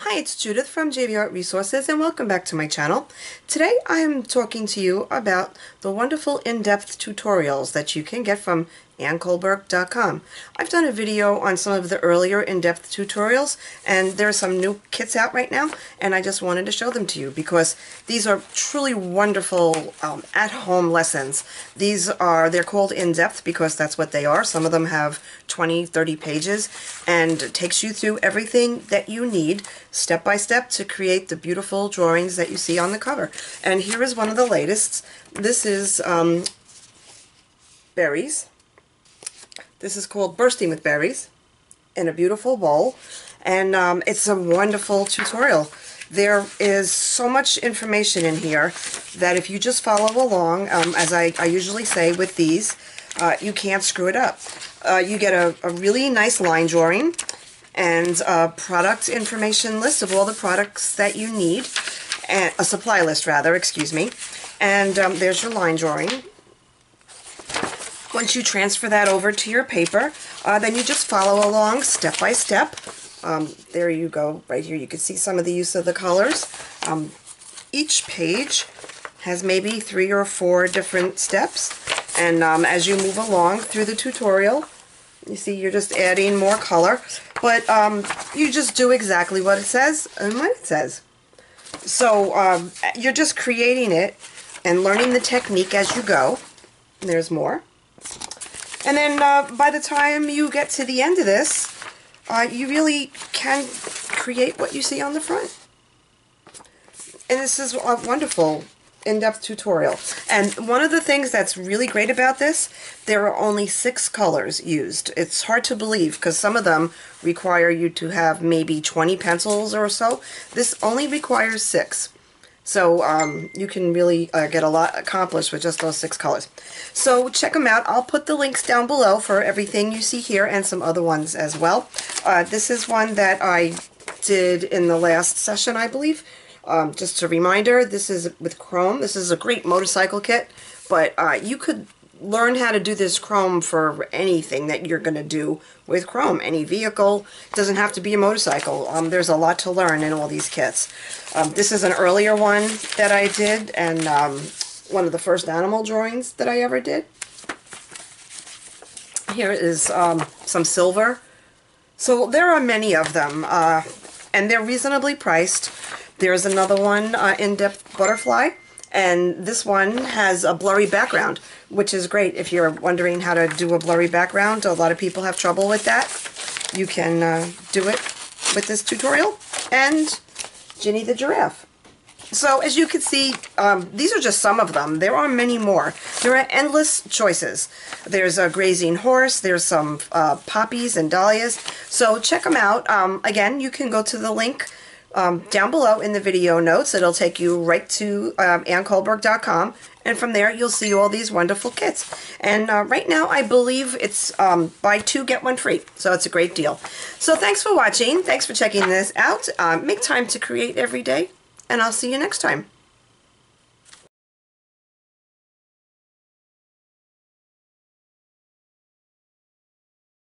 Hi, it's Judith from JV Art Resources and welcome back to my channel. Today I am talking to you about the wonderful in-depth tutorials that you can get from AnnKullberg.com. I've done a video on some of the earlier in-depth tutorials and there are some new kits out right now and I just wanted to show them to you because these are truly wonderful um, at-home lessons. These are, they're called in-depth because that's what they are. Some of them have 20, 30 pages and takes you through everything that you need step by step to create the beautiful drawings that you see on the cover. And here is one of the latest. This is um, berries this is called Bursting with Berries in a beautiful bowl. And um, it's a wonderful tutorial. There is so much information in here that if you just follow along, um, as I, I, usually say with these, uh, you can't screw it up. Uh, you get a, a, really nice line drawing and a product information list of all the products that you need, and a supply list rather, excuse me. And um, there's your line drawing. Once you transfer that over to your paper, uh, then you just follow along step by step. Um, there you go, right here. You can see some of the use of the colors. Um, each page has maybe three or four different steps. And um, as you move along through the tutorial, you see you're just adding more color. But um, you just do exactly what it says and what it says. So um, you're just creating it and learning the technique as you go. There's more. And then uh, by the time you get to the end of this, uh, you really can create what you see on the front. And this is a wonderful in-depth tutorial. And one of the things that's really great about this, there are only six colors used. It's hard to believe because some of them require you to have maybe 20 pencils or so. This only requires six. So um, you can really uh, get a lot accomplished with just those six colors. So check them out. I'll put the links down below for everything you see here and some other ones as well. Uh, this is one that I did in the last session, I believe. Um, just a reminder, this is with Chrome. This is a great motorcycle kit, but uh, you could learn how to do this Chrome for anything that you're going to do with Chrome. Any vehicle. It doesn't have to be a motorcycle. Um, there's a lot to learn in all these kits. Um, this is an earlier one that I did and um, one of the first animal drawings that I ever did. Here is um, some silver. So there are many of them uh, and they're reasonably priced. There's another one, uh, In-Depth Butterfly. And this one has a blurry background, which is great if you're wondering how to do a blurry background. A lot of people have trouble with that. You can uh, do it with this tutorial. And Ginny the Giraffe. So as you can see, um, these are just some of them. There are many more. There are endless choices. There's a grazing horse. There's some uh, poppies and dahlias. So check them out. Um, again, you can go to the link um, down below in the video notes. It'll take you right to um, AnnKullberg.com and from there you'll see all these wonderful kits. And uh, right now I believe it's um, buy two, get one free. So it's a great deal. So thanks for watching. Thanks for checking this out. Uh, make time to create every day and I'll see you next time.